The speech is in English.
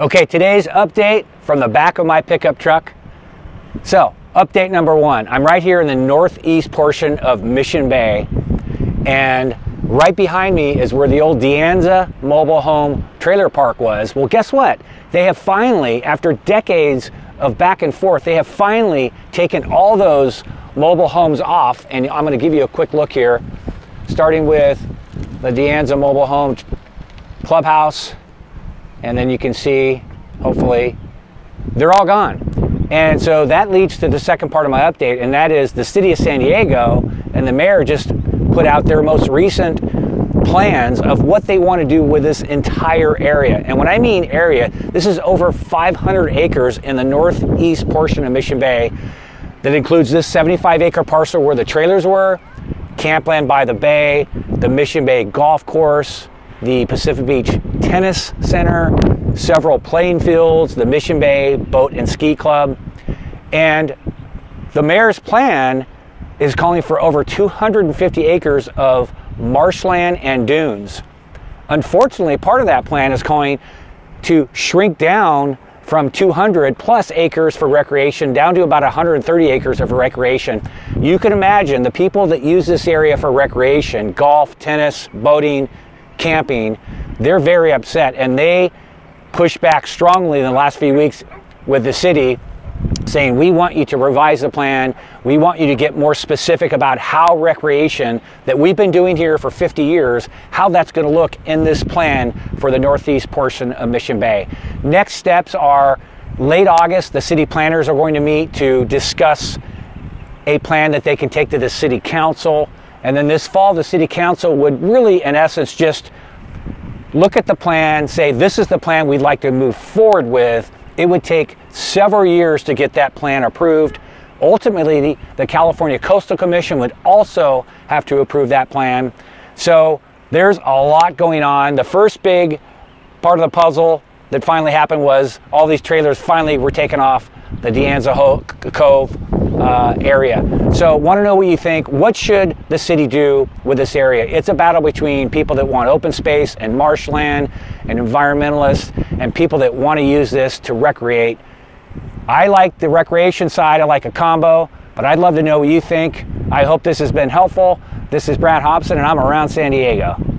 Okay, today's update from the back of my pickup truck. So, update number one I'm right here in the northeast portion of Mission Bay, and right behind me is where the old De Anza mobile home trailer park was. Well, guess what? They have finally, after decades of back and forth, they have finally taken all those mobile homes off, and I'm going to give you a quick look here, starting with the De Anza mobile home clubhouse and then you can see, hopefully, they're all gone. And so that leads to the second part of my update, and that is the city of San Diego and the mayor just put out their most recent plans of what they want to do with this entire area. And when I mean area, this is over 500 acres in the northeast portion of Mission Bay that includes this 75 acre parcel where the trailers were, campland by the bay, the Mission Bay golf course, the Pacific Beach Tennis Center, several playing fields, the Mission Bay Boat and Ski Club. And the mayor's plan is calling for over 250 acres of marshland and dunes. Unfortunately, part of that plan is calling to shrink down from 200 plus acres for recreation down to about 130 acres of recreation. You can imagine the people that use this area for recreation, golf, tennis, boating, camping, they're very upset and they pushed back strongly in the last few weeks with the city saying we want you to revise the plan. We want you to get more specific about how recreation that we've been doing here for 50 years how that's going to look in this plan for the northeast portion of mission bay. Next steps are late august the city planners are going to meet to discuss a plan that they can take to the city council and then this fall, the city council would really, in essence, just look at the plan, say, this is the plan we'd like to move forward with. It would take several years to get that plan approved. Ultimately, the, the California Coastal Commission would also have to approve that plan. So there's a lot going on. The first big part of the puzzle that finally happened was all these trailers finally were taken off the De Anza Cove uh, area. So want to know what you think. What should the city do with this area? It's a battle between people that want open space and marshland and environmentalists and people that want to use this to recreate. I like the recreation side. I like a combo, but I'd love to know what you think. I hope this has been helpful. This is Brad Hobson and I'm around San Diego.